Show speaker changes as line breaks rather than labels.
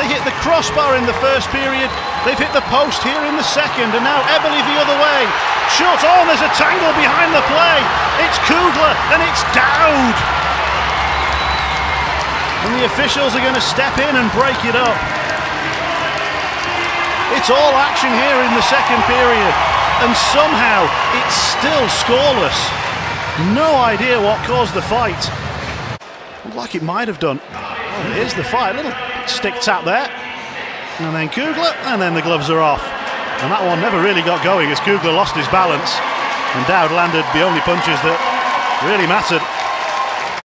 They hit the crossbar in the first period. They've hit the post here in the second, and now Eberle the other way. Shot on, there's a tangle behind the play. It's Kugler and it's Dowd. And the officials are going to step in and break it up. It's all action here in the second period, and somehow it's still scoreless. No idea what caused the fight. Looked like it might have done. Oh, here's the fight, little stick tap there. And then Kugler, and then the gloves are off. And that one never really got going as Kugler lost his balance. And Dowd landed the only punches that really mattered.